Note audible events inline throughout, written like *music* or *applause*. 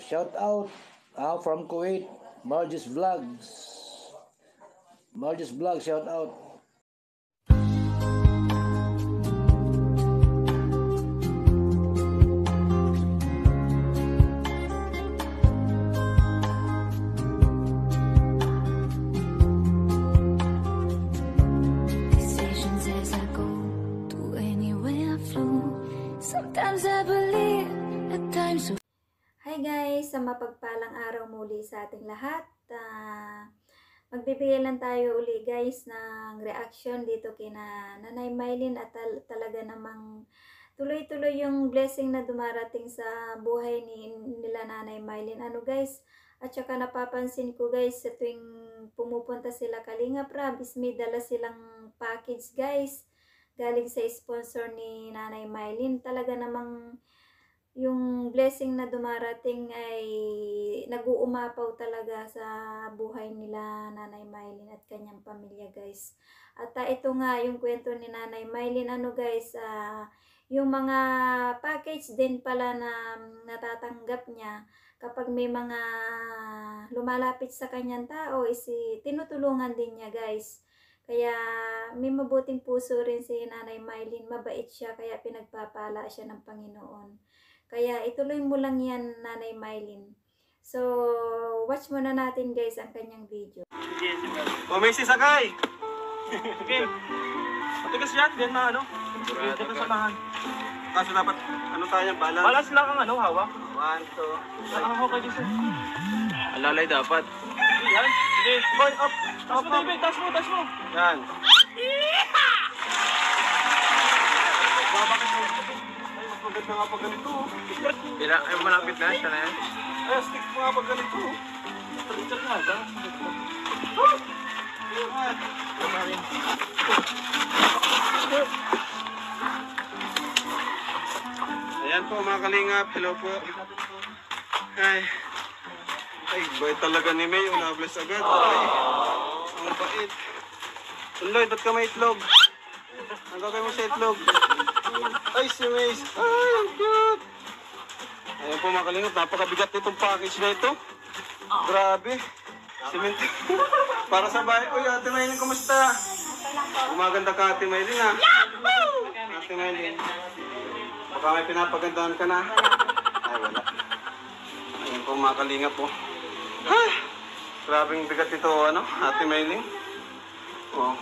shout out out from Kuwait, Margis Vlogs. Margis Vlogs, shout out. Mapagpalang araw muli sa ating lahat. Ah, magbibigay lang tayo uli guys ng reaction dito kina Nanay Mylene at tal- talaga namang tuloy-tuloy yung blessing na dumarating sa buhay ni nila Nanay Mylene. Ano guys? At saka napapansin ko guys sa tuwing pumupunta sila Kalinga Prabis may dala silang package guys galing sa sponsor ni Nanay Mylene. Talaga namang yung blessing na dumarating ay nag-uumapaw talaga sa buhay nila Nanay Mylene at kanyang pamilya guys. At ah, ito nga yung kwento ni Nanay Mylene ano guys, ah, yung mga package din pala na natatanggap niya kapag may mga lumalapit sa kanyang tao is eh, tinutulungan din niya guys. Kaya may mabuting puso rin si Nanay Mylene, mabait siya kaya pinagpapala siya ng Panginoon. Kaya ituloy mo lang yan, Nanay Mylene. So, watch muna natin guys ang kanyang video. O, may sisakay! Okay. Matigas yan, yan na ano. Yan na samahan. Kaso dapat, ano tayo, balance? Balance lang ang ano, hawak. One, two, three. Ako kayo sir. Alalay dapat. Yan. Sige. Boy, up. Taas mo, David. Taas mo, taas mo. Yan. Babakit mo. Mas maganda nga pag ganito. oh. Ila, ay malapit na, siya na yan. Ay, stick mo nga pag ganito. Richard nga, da. Ayan po mga kalingap, hello po. Ay, ay, bait talaga ni May, unabless agad. Ay, ang bait. Lloyd, ba't ka may itlog? Ang gagawin mo sa itlog? Ay, si Mace. Ay, ang cute. Ayan po mga kalingap, napakabigat nitong package na ito. Grabe. Cement. *laughs* Para sa bahay. Uy, Ate Maylin, kumusta? Gumaganda ka, Ate Maylin, ha? Ate Maylin. Baka may pinapagandaan ka na. Ay, wala. Ayan po mga kalingap po. Ay, grabing bigat ito, ano, Ate Maylin. Oh.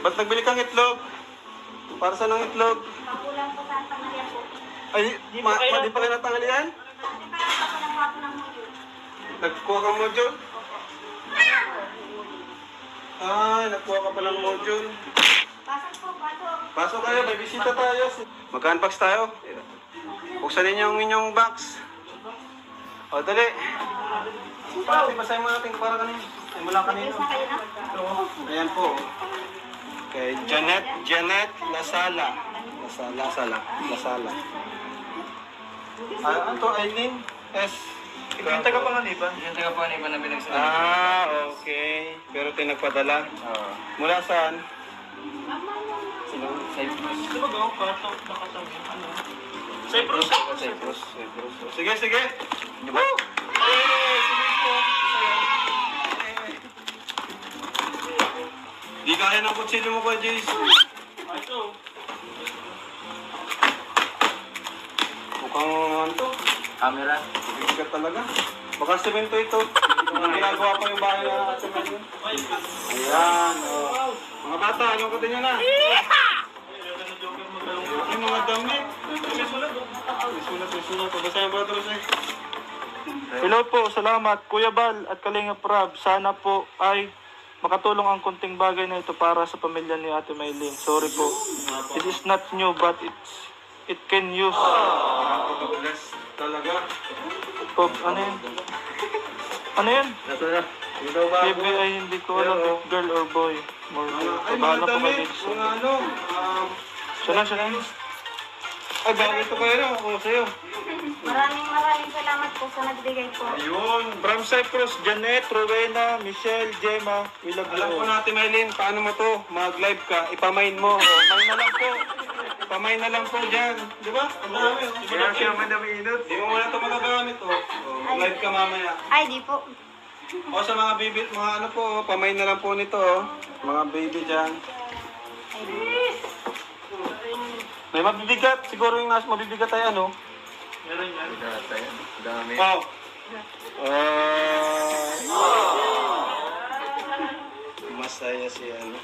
Ba't nagbili kang itlog? Para saan ang itlog? Ay, ma, ma, di pa kayo natanghalian? Nagkuha ka module? Ay, nagkuha ka palang module. Pasok kayo, may bisita tayo. Mag-unbox tayo. Buksan ninyo ang inyong box. O, dali. Pati, basahin mo natin para kanina. Ay, mula kanina. Ayan po. Kay Janet, Janet Lasala. Lasala, Lasala, Lasala. Ah, ano to, Aileen? S. Ito yung taga-panganiban? Yung taga pa iba na binagsabi. Ah, okay. Pero ito yung nagpadala. Oo. Mula saan? Sino? Cyprus. Di ba gawang kato, nakatawag ano? Cyprus. Cyprus. Cyprus. Sige, sige. Ba? Eh, sige kaya ng kutsilyo mo ko, Jace. Ito. Mukhang ano to? Camera. Bigat talaga. Baka semento ito. Mga ginagawa pa yung bahay na semento. Ayan. Oh. Mga bata, anong kata nyo na? Yung mga damit. May sulat. May sulat, may sulat. Pa ito, eh. Hello po, salamat Kuya Bal at Kalinga Prab. Sana po ay makatulong ang kunting bagay na ito para sa pamilya ni Ate Maylin. Sorry po. It is not new but it's it can use. Napaka-bless talaga. Po, ano yun? Ano yun? Nato na. Yung daw ba Baby ay hindi ko alam if girl or boy. More Ay, mga po damit. Mga ano. Um, Siya na, siya na. Ay, bagay ito kayo na. Ako sa'yo. Maraming maraming salamat po sa nagbigay po. Ayun. From Cyprus, Janet, Rowena, Michelle, Gemma, we love you Alam ko all. natin, Maylin, paano mo to? Mag-live ka, ipamain mo. O, main na lang po. Pamain na lang po dyan. Di ba? Ang dami. oh. Kaya siya may namiinot. Di mo muna to Live ka mamaya. Ay, di po. O sa mga baby, mga ano po, pamay na lang po nito, oh. Mga baby dyan. May mabibigat. Siguro yung nasa mabibigat ay ano. Meron yan. Dami. Oh. Ah. masaya si ano.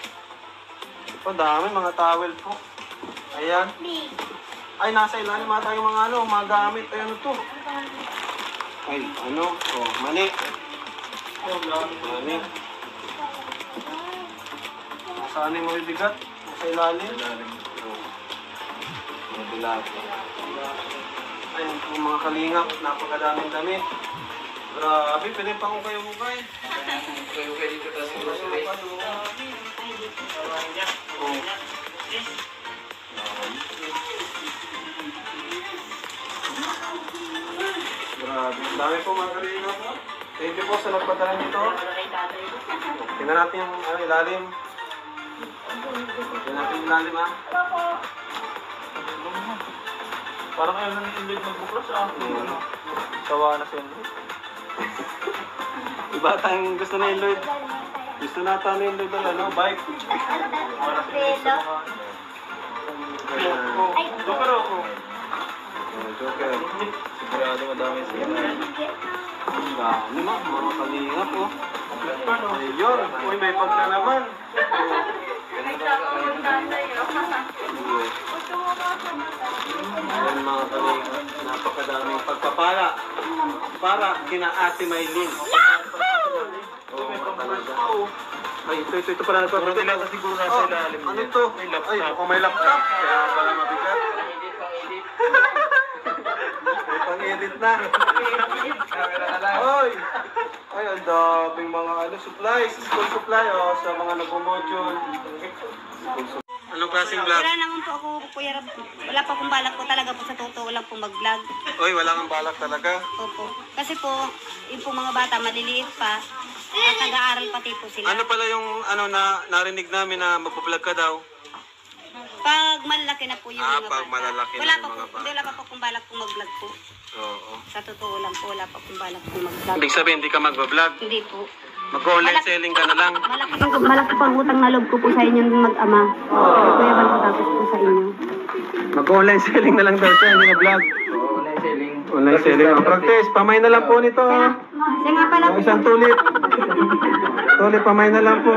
Oh, dami mga towel po. Ayan. Ay, nasa ilalim mga tayong mga ano, mga gamit. Ay, ano to? Ay, ano? Oh, mani. Mani. Saan yung mabibigat? Nasa ilalim? Mabilat. Ayun po mga kalingap, napakadaming damit. Grabe, pwede pa kung kayo-hukay. Kayo kayo dito tapos grocery. Oh. Grabe, ang dami po mga kalingap. Thank you po sa nagpadala nito. Tingnan natin yung ano, ilalim. Tingnan natin yung ilalim ha. Parang ayaw na ni Ingrid magbuklas ah. Sawa na si Ingrid. Iba tayong gusto na yung Lloyd. Gusto na yung Lloyd ng ano, bike. Oh, Joker ako. Oh, Joker. Sigurado madami sila. Ang dami na, mga kalingap oh. Ayun, uy may pag na naman. Ayan mga kalingap, napakadaming pagpapala. Para kina Ate Maylin. Oh, talaga. Ay, ito, ito, ito pala. Ito, ito, ito. siguro Oh, ano ito? Ay, mukhang may laptop. Kaya pala mabigat. *laughs* May pang-edit na. Oy! Ay, ang daming mga ano, supplies. School supply, oh, sa mga nagmo-module. Anong klaseng vlog? Wala naman po ako, Kuya Rab. Wala pa akong balak po talaga po sa totoo lang po mag-vlog. Oy, wala kang balak talaga. Opo. Kasi po, yung po mga bata, maliliit pa. At nag-aaral pati po sila. Ano pala yung ano na narinig namin na magpo-vlog ka daw? Pag malalaki na po yung Ah, mga pag bata. malalaki na wala yung pa mga po, bata. Wala pa po akong balak po mag-vlog po. Oo. Sa totoo lang po, wala pa akong balak po mag-vlog. Ibig sabihin, hindi ka magbablog. Hindi po. Mag-online selling ka na lang. Malaki, malaki po ang utang na loob ko po sa inyong mag-ama. Kuya Bal, tapos po sa inyo. Mag-online selling na lang daw siya, hindi na vlog. Oo, online selling. Online selling. Oh, practice, pamay na lang po nito. Siya, Oh. nga pala Oh, po. isang tulit. tulit, pamay na lang po.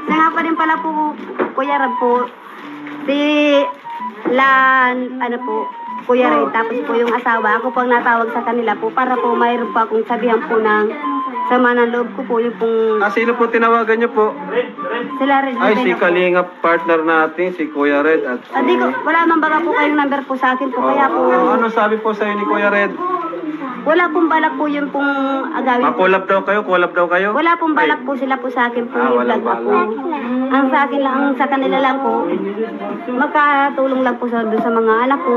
Siya nga pa rin pala po, Kuya Rab po. Si Lan, ano po, Kuya Ray, tapos po yung asawa, ako po ang natawag sa kanila po para po mayroon pa akong sabihan po ng sama ng loob ko po, yung pong Ah, sino po tinawagan niyo po? sila rin. Ay, si. Kalinga partner natin, si Kuya Red at si... Ah, di ko, wala man baga po kayong number po sa akin po, kaya po, Oh, ano sabi po sa'yo ni Kuya Red? wala pong balak po yung pong agawin po. Makulab daw kayo, kulab daw kayo? Wala pong balak po sila po sa akin po, Ah, yung walang vlog po. balak. Ang sa akin lang, ang sa kanila lang po, makatulong lang po sa, doon sa mga anak ko.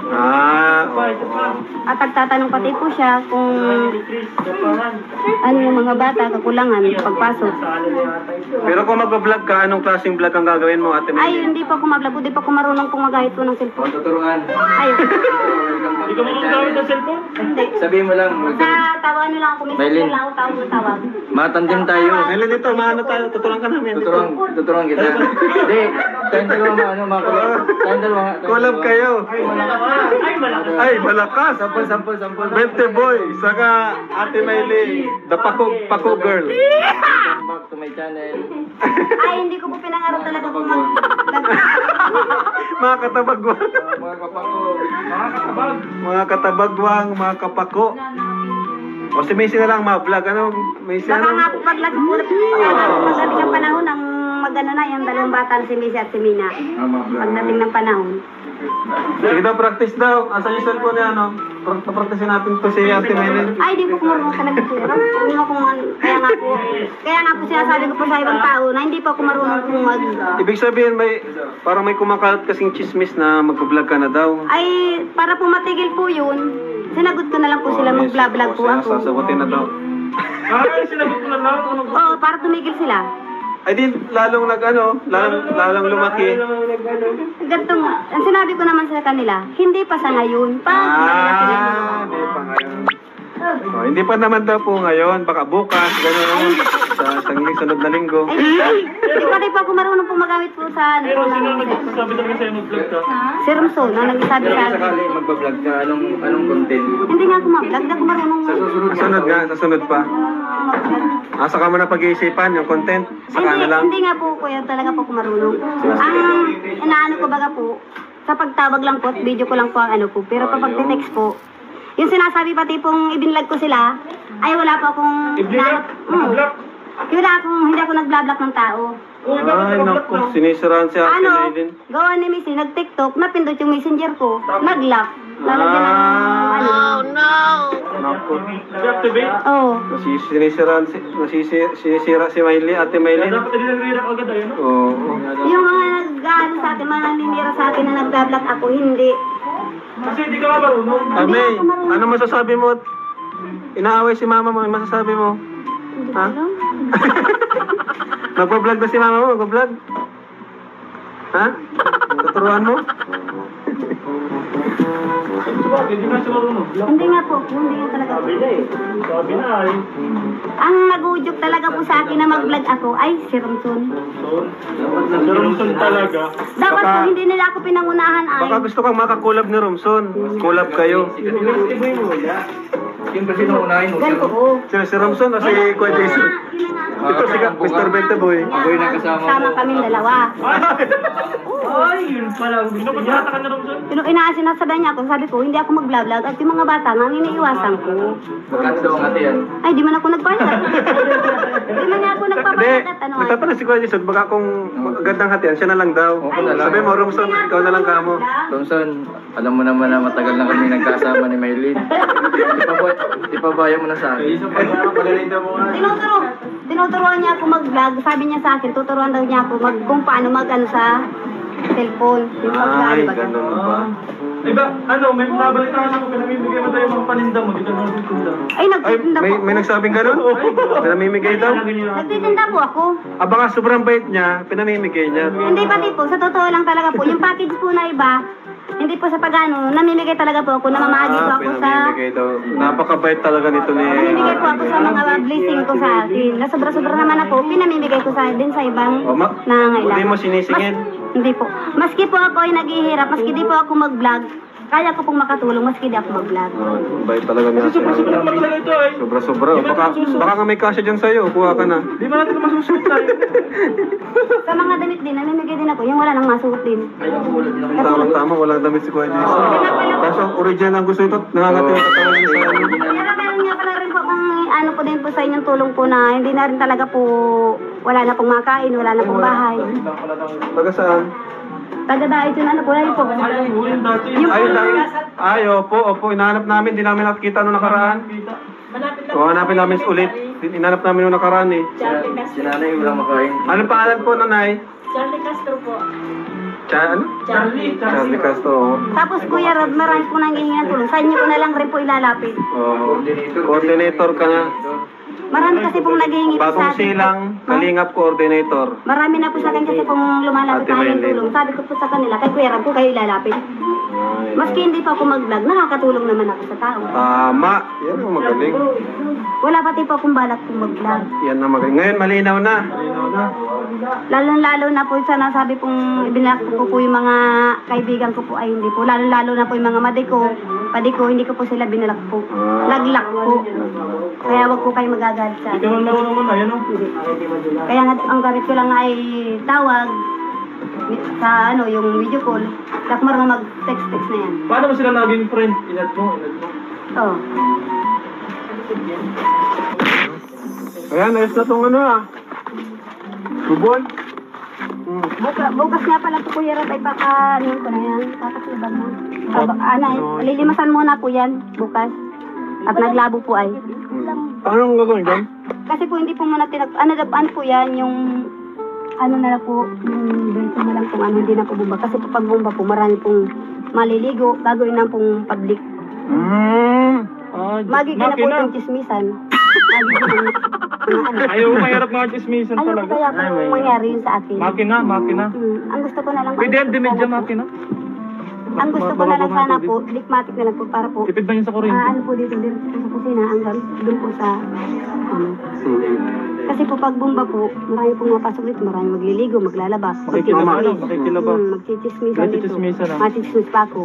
Ah, oo. At nagtatanong pati po siya kung ano yung mga bata, kakulangan, pagpasok. Pero kung mag-vlog ka, anong klaseng vlog ang gagawin mo, Ate Ay, hindi pa ako mablog, hindi pa ako marunong pumagahit po ng cellphone. Tuturuan. Ay, Hindi ka magagamit ng cellphone? hindi. Sabihin mo lang, Sa tawa ano lang ako, minsan Maylin. lang ako tawag ng tawag. matandim tayo. Mel, dito, maano tayo, tuturuan ka namin. Tuturuan, tuturuan kita. *laughs* Hindi, tayong dalawa mga ano, mga kulab. Tayong dalawa tayong Collab dalawa. kayo. Ay, malakas. Ay, malakas. Sampol, sampol, sampol. 20 boy, saka Ate Maylin, the Paco, Paco girl. Welcome back to my channel. Ay, hindi ko po pinangarap talaga po mag... Mga katabagwang. Mga kapako. Mga katabagwang, mga kapako. O si Macy na lang ma-vlog. Ano, Macy Baka nga po paglag po, pagdating ng panahon, ang magano na yung dalawang bata si Missy at si Mina. Pagdating ng panahon. Sige daw, practice daw. Asan yung cellphone niya, ano? Pra- Practice natin to si Ate Maylin. Ay, di po ko marunong talaga po. Hindi mo kung ano. Kaya nga po, kaya nga po sinasabi ko po sa ibang tao na hindi pa ako marunong kung mag... Ibig sabihin, may, parang may kumakalat kasing chismis na mag-vlog ka na daw. Ay, para po matigil po yun, sinagot ko na lang po sila mag-vlog po ako. Sasagutin na daw. Ay, sinagot ko na lang. Oo, para tumigil sila. Ay di, lalong nag ano, lalong, lalong lumaki. Ganito nga, ang sinabi ko naman sa kanila, hindi pa sa ngayon. Na po. Ah, hindi pa ngayon. Oh, hindi pa naman daw po ngayon, baka bukas, gano'n, sa isang ling- sunod na linggo. Ay, hindi pa rin ako marunong po magamit po sa ano Pero sino nagsasabi talaga sa'yo mag-vlog ka? Si Romson, ang nagsasabi Pero sa akin. sakali magbablog ka, anong, anong content? Hindi nga ako mag-vlog, hindi ako marunong Sa susunod Sa sunod nga, sa sunod pa. Ah, saka mo na pag-iisipan yung content, saka Hindi, na lang. hindi nga po kuya, talaga po ako marunong. Ang inaano ko baga po, sa pagtawag lang po at video ko lang po ang ano po. Pero kapag text po, yung sinasabi pati pong ibinlag ko sila, ay wala po akong... Ibinlag? Mm. Naka-block? Wala akong, hindi ako nag-block ng tao. Ay, naku, na? sinisiraan si Ate Ano, Maylin. gawa ni Missy, nag-tiktok, napindot yung messenger ko, nag-lock. Lalagyan ng ano. Naku, Deactivate? Oo. Nasi- sinisiraan si, nasisi, sinisira si Maylin, Ate Maylin. dapat hindi nag-react agad ayun, no? Oo. Yung mga nag-ano sa akin, mga naninira sa akin na nag-block ako, hindi. Kasi hindi ka nga marunong. Ah, May, ano masasabi mo? Inaaway si mama mo, ano masasabi mo? Hindi ko Ha? alam. *laughs* Magpa-vlog na si mama mo, magpa-vlog? Ha? Tuturuan mo? *laughs* Hindi nga siya marunong. Hindi nga po, hindi nga talaga po. na eh. Sabi na eh. Ang nag-udyok talaga po sa akin na mag-vlog ako ay si Romson. Si Romson talaga. Dapat Baka- po hindi nila ako pinangunahan ay. Baka gusto kang makakulab ni Romson. Kulab kayo. Siyempre, sino unahin mo? Ganito po. Si, si Romson o si Kuya Jason? Ito si Ka- Mr. Bente Boy. Ako yung nakasama Sama mo. kami dalawa. *laughs* Ay, yun pala. Gusto ko ka na Romson? Pero inaasin niya ako, sabi ko, hindi ako mag-vlog at yung mga bata nga, iniiwasan ko. Magkano daw ang ate yan? Ay, di man ako nagbayad. di man niya ako Hindi, nagpapayagat at ano ay. nagtatanong si Kuya Jason, baka kung magandang hatian, siya na lang daw. Sabi mo, Romson, ikaw na lang kamo. Thompson, alam mo naman na matagal na kami nagkasama ni Maylin. Ipabay, ipabaya mo na sa akin. Tinuturo, tinuturuan niya ako mag-vlog. Sabi niya sa akin, tuturuan daw niya ako mag, kung paano mag-ano sa cellphone. Yung pag-ano Ay, ba ganun ba? Ay ba, ano, may nabalitaan ako, pinamimigay mo tayo mga paninda mo, dito na nagtitinda. Ay, Ay, nagtitinda may, po. may nagsabing ganun? Pinamimigay daw? Nagtitinda po ako. Ah, baka sobrang bait niya, pinamimigay niya. Hindi pati po, sa totoo lang talaga po. Yung package po na iba, hindi po sa pag-ano, namimigay talaga po ako, namamagi po Ah, ako sa... pinamimigay daw. Napakabait talaga nito ni... Namimigay po ako sa mga blessing ko sa akin. Na sobra-sobra naman ako, pinamimigay ko sa din sa ibang O, ma- nangangailangan. Hindi mo sinisingit? Mas- hindi po. Maski po ako ay naghihirap, maski di po ako mag-vlog, kaya ko pong makatulong, maski di ako mag-vlog. Oh, bait talaga niya. Sobra naman talaga ito. Sobra-sobra. Baka, baka nga may kasya dyan sa'yo. Kuha ka na. Di ba natin masusunod tayo? *laughs* Sa mga damit din, namimigay din ako, yung wala nang masuot din. Tama-tama. Walang damit si Kuya Jason. Kaso ang original ang gusto ito. Nangangati yung katawan niya sa ano. Ano po din po sa inyong tulong po na hindi na rin talaga po wala na pong makain, wala na pong bahay. Taga saan? Taga-dait yun ano po, lalo po. Huling dati. Yung Ay, dahil, ay, opo, opo. Inahanap namin. Di namin nakikita nung nakaraan. O, hanapin namin ulit. Inanap namin nung nakaraan eh. Si nanay walang makain. Anong pangalan po, nanay? Charlie Castro po. Cha ano? Charlie. Charlie Castro. Tapos Kuya Rod, marami po nang hihingi ng tulong. Sa inyo ko na lang rin po ilalapit. Oh, Coordinator. coordinator ka nga. Marami kasi pong naghihingi po sa Bagong akin. silang, kalingap coordinator. Marami na po sa akin kasi pong lumalapit Ate na ng Maylin. tulong. Sabi ko po sa kanila, kay Kuya Rod po kayo ilalapit. Maski hindi pa ako mag-vlog, nakakatulong naman ako sa tao. Tama. Yan ang magaling. Wala pati po akong balak kong mag-vlog. Yan ang magaling. Ngayon, malinaw na. Lalo-lalo na po sa nasabi pong ibinalak ko po yung mga kaibigan ko po ay hindi po. Lalo-lalo na po yung mga madi ko, padi ko, hindi ko po sila binalak po. Laglak po. Kaya wag po kayo magagalit sa Hindi akin. ka man marunong man, ayun o. Kaya nga ang gamit ko lang ay tawag sa ano, yung video call. Kaya marunong mag-text-text na yan. Paano mo sila naging friend? Inad mo, inad mo. Oo. Ayan, ayos na tong ano ah. Bubon. Hmm. Buka, bukas nga pala ito kuya Rat ay baka ano ko na yan. Kakasiban mo. Aba, ano, lilimasan muna po yan bukas. At naglabo po ay. Anong gagawin dyan? Kasi po hindi po muna tinag... Ano, na- ano po yan, yung... Ano na lang po, yung ganito na lang kung ano, hindi na po bumba. Kasi po pag bumba po, marami pong maliligo, gagawin na pong public. Hmm. Ah, Magiging na po itong chismisan. Magiging ano. Ayaw, mahirap mga chismisan Ayaw ko talaga. kaya po mangyari yun sa akin. Makina, makina. Hmm, ang gusto ko na lang Pwede yan, dimedya makina. Ang gusto ko na lang sana po, dikmatic na lang po para po Tipid ba yun sa Ah, kuryente? ano po dito, dito po sa kusina, hanggang doon po sa, ano. Kasi po pag bumba po, marami pong mapasok dito, marami magliligo, maglalaba. Lang, makikilaba. Hmm, magchichismisan dito. Lang. Machichismis pa ako.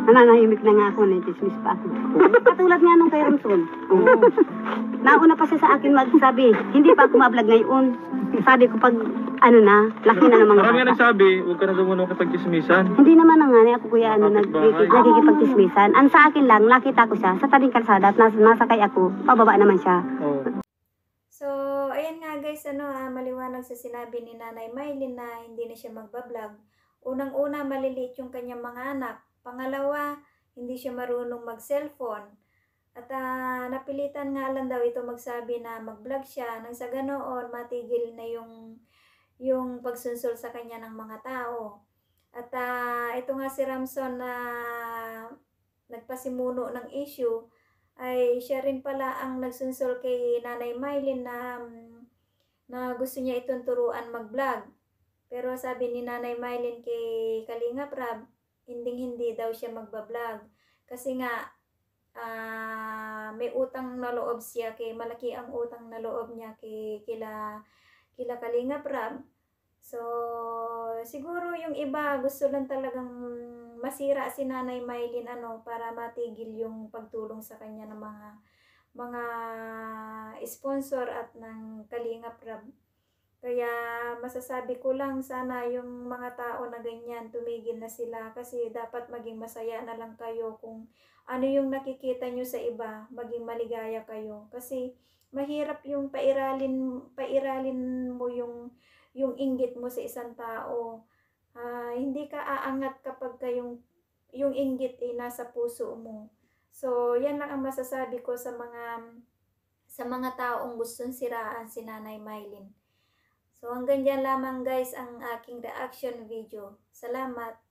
Nananahimik na nga ako, nachichismis pa ako. Katulad nga nung kay Ramson. Nauna pa siya sa akin magsabi, hindi pa ako ma-vlog ngayon. Sabi ko pag, ano na, laki na ng mga Marami nga bata. nagsabi, huwag ka na daw muna kapag-chismisan. Hindi naman na nga, ako kuya, ano, nag, Kapitbahay. nagkikipagtismisan. Ang sa akin lang, nakita ko siya sa tabing kalsada at nas, nasakay ako, pababa naman siya. Oo. So, ayan nga guys, ano, ah, maliwanag sa sinabi ni Nanay Maylin na hindi na siya magbablog. Unang-una, maliliit yung kanyang mga anak. Pangalawa, hindi siya marunong mag-cellphone. At ah, napilitan nga lang daw ito magsabi na mag-vlog siya nang sa ganoon matigil na yung yung pagsunsol sa kanya ng mga tao. At ah, ito nga si Ramson na nagpasimuno ng issue ay siya rin pala ang nagsunsol kay Nanay Mylin na na gusto niya itong turuan mag-vlog. Pero sabi ni Nanay Mylin kay Kalinga Prab, hinding-hindi daw siya magba-vlog. Kasi nga, ah, may utang na loob siya kay malaki ang utang na loob niya kay kila kila Kalinga Prab. So, siguro yung iba gusto lang talagang masira si Nanay Mylin ano para matigil yung pagtulong sa kanya ng mga mga sponsor at ng Kalinga Prab. Kaya masasabi ko lang sana yung mga tao na ganyan tumigil na sila kasi dapat maging masaya na lang kayo kung ano yung nakikita nyo sa iba, maging maligaya kayo. Kasi mahirap yung pairalin, pairalin mo yung, yung inggit mo sa isang tao. Ah, hindi ka aangat kapag ka yung, inggit ay nasa puso mo. So, yan lang ang masasabi ko sa mga sa mga taong gustong siraan si Nanay Mylin. So, hanggang dyan lamang guys ang aking reaction video. Salamat!